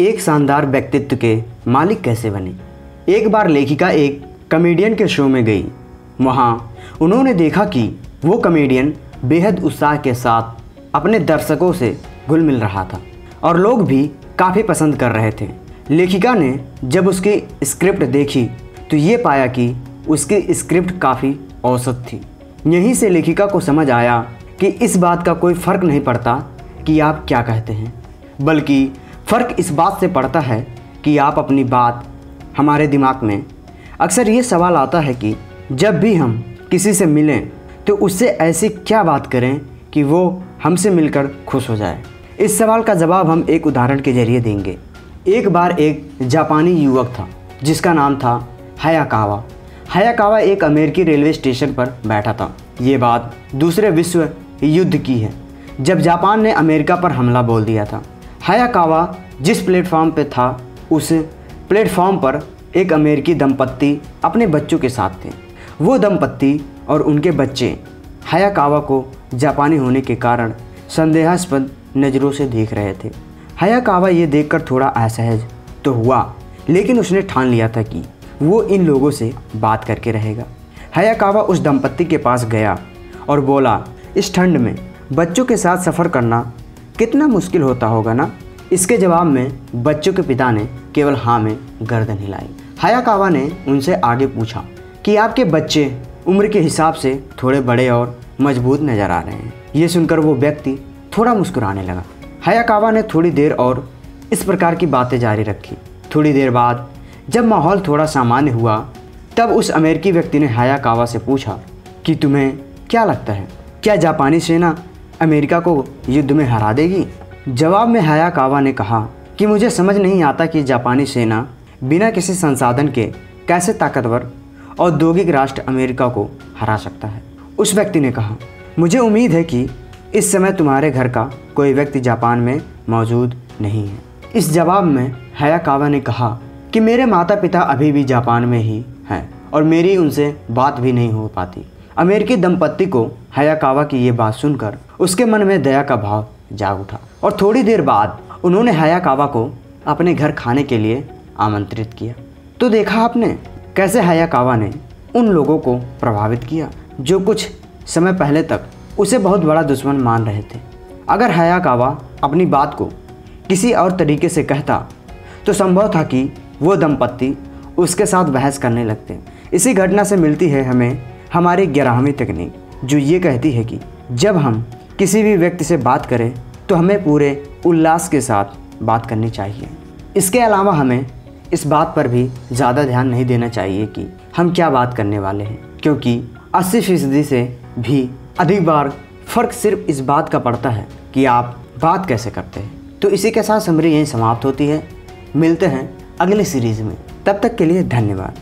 एक शानदार व्यक्तित्व के मालिक कैसे बने? एक बार लेखिका एक कॉमेडियन के शो में गई। वहाँ उन्होंने देखा कि वो कॉमेडियन बेहद उत्साह के साथ अपने दर्शकों से घुल मिल रहा था और लोग भी काफ़ी पसंद कर रहे थे। लेखिका ने जब उसकी स्क्रिप्ट देखी तो ये पाया कि उसकी स्क्रिप्ट काफ़ी औसत थी। यहीं से लेखिका को समझ आया कि इस बात का कोई फ़र्क नहीं पड़ता कि आप क्या कहते हैं, बल्कि फ़र्क इस बात से पड़ता है कि आप अपनी बात हमारे दिमाग में अक्सर ये सवाल आता है कि जब भी हम किसी से मिलें तो उससे ऐसी क्या बात करें कि वो हमसे मिलकर खुश हो जाए? इस सवाल का जवाब हम एक उदाहरण के ज़रिए देंगे। एक बार एक जापानी युवक था, जिसका नाम था हयाकावा। हयाकावा एक अमेरिकी रेलवे स्टेशन पर बैठा था। ये बात दूसरे विश्व युद्ध की है, जब जापान ने अमेरिका पर हमला बोल दिया था। हयाकावा जिस प्लेटफॉर्म पर था, उस प्लेटफॉर्म पर एक अमेरिकी दंपत्ति अपने बच्चों के साथ थे। वो दंपत्ति और उनके बच्चे हयाकावा को जापानी होने के कारण संदेहास्पद नज़रों से देख रहे थे। हयाकावा ये देखकर थोड़ा असहज तो हुआ, लेकिन उसने ठान लिया था कि वो इन लोगों से बात करके रहेगा। हयाकावा उस दंपत्ति के पास गया और बोला, इस ठंड में बच्चों के साथ सफ़र करना कितना मुश्किल होता होगा ना? इसके जवाब में बच्चों के पिता ने केवल हाँ में गर्दन हिलाई। हयाकावा ने उनसे आगे पूछा कि आपके बच्चे उम्र के हिसाब से थोड़े बड़े और मज़बूत नज़र आ रहे हैं। ये सुनकर वो व्यक्ति थोड़ा मुस्कुराने लगा। हयाकावा ने थोड़ी देर और इस प्रकार की बातें जारी रखी। थोड़ी देर बाद जब माहौल थोड़ा सामान्य हुआ, तब उस अमेरिकी व्यक्ति ने हयाकावा से पूछा कि तुम्हें क्या लगता है? क्या जापानी सेना अमेरिका को युद्ध में हरा देगी। जवाब में हयाकावा ने कहा कि मुझे समझ नहीं आता कि जापानी सेना बिना किसी संसाधन के कैसे ताकतवर औद्योगिक राष्ट्र अमेरिका को हरा सकता है। उस व्यक्ति ने कहा, मुझे उम्मीद है कि इस समय तुम्हारे घर का कोई व्यक्ति जापान में मौजूद नहीं है। इस जवाब में हयाकावा ने कहा कि मेरे माता पिता अभी भी जापान में ही हैं और मेरी उनसे बात भी नहीं हो पाती। अमेरिकी दंपत्ति को हयाकावा की ये बात सुनकर उसके मन में दया का भाव जाग उठा और थोड़ी देर बाद उन्होंने हयाकावा को अपने घर खाने के लिए आमंत्रित किया। तो देखा आपने कैसे हयाकावा ने उन लोगों को प्रभावित किया, जो कुछ समय पहले तक उसे बहुत बड़ा दुश्मन मान रहे थे। अगर हयाकावा अपनी बात को किसी और तरीके से कहता तो संभव था कि वो दंपत्ति उसके साथ बहस करने लगते। इसी घटना से मिलती है हमें हमारी ग्यारहवीं तकनीक, जो ये कहती है कि जब हम किसी भी व्यक्ति से बात करें तो हमें पूरे उल्लास के साथ बात करनी चाहिए। इसके अलावा हमें इस बात पर भी ज़्यादा ध्यान नहीं देना चाहिए कि हम क्या बात करने वाले हैं, क्योंकि अस्सी फ़ीसदी से भी अधिक बार फ़र्क सिर्फ़ इस बात का पड़ता है कि आप बात कैसे करते हैं। तो इसी के साथ समरी यहीं समाप्त होती है। मिलते हैं अगले सीरीज़ में। तब तक के लिए धन्यवाद।